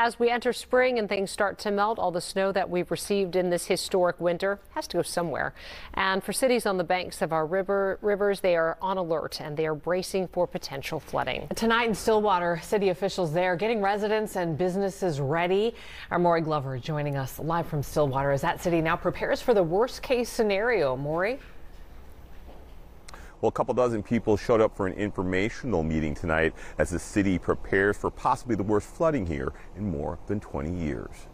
As we enter spring and things start to melt, all the snow that we've received in this historic winter has to go somewhere. And for cities on the banks of our river rivers, they are on alert and they are bracing for potential flooding. Tonight in Stillwater, city officials there getting residents and businesses ready. Our Maury Glover joining us live from Stillwater as that city now prepares for the worst case scenario. Maury? Well, a couple dozen people showed up for an informational meeting tonight as the city prepares for possibly the worst flooding here in more than 20 years.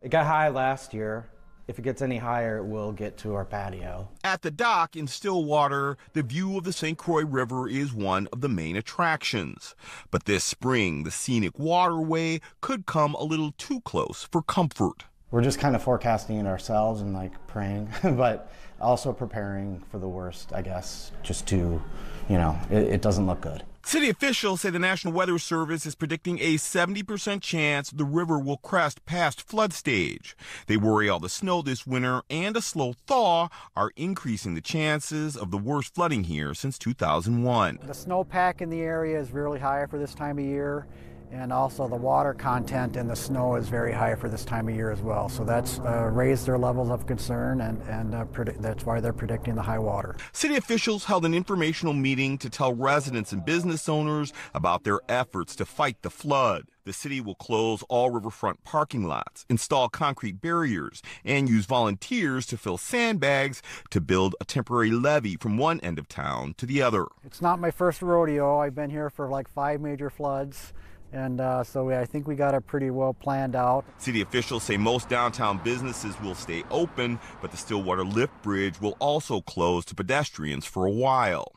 It got high last year. If it gets any higher, it will get to our patio. At the dock in Stillwater, the view of the St. Croix River is one of the main attractions. But this spring, the scenic waterway could come a little too close for comfort. We're just kind of forecasting it ourselves and like praying, but also preparing for the worst, I guess, just to, you know, it, it doesn't look good. City officials say the National Weather Service is predicting a 70% chance the river will crest past flood stage. They worry all the snow this winter and a slow thaw are increasing the chances of the worst flooding here since 2001. The snowpack in the area is really high for this time of year and also the water content in the snow is very high for this time of year as well. So that's uh, raised their levels of concern, and, and uh, that's why they're predicting the high water. City officials held an informational meeting to tell residents and business owners about their efforts to fight the flood. The city will close all riverfront parking lots, install concrete barriers, and use volunteers to fill sandbags to build a temporary levee from one end of town to the other. It's not my first rodeo. I've been here for like five major floods. And uh, so we, I think we got it pretty well planned out. City officials say most downtown businesses will stay open, but the Stillwater Lift Bridge will also close to pedestrians for a while.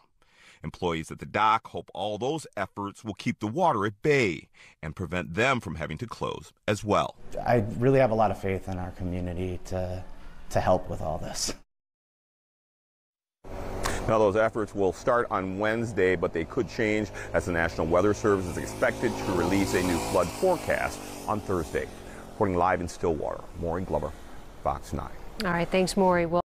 Employees at the dock hope all those efforts will keep the water at bay and prevent them from having to close as well. I really have a lot of faith in our community to, to help with all this. Now, those efforts will start on Wednesday, but they could change as the National Weather Service is expected to release a new flood forecast on Thursday. Reporting live in Stillwater, Maury Glover, Fox 9. All right, thanks, Maury.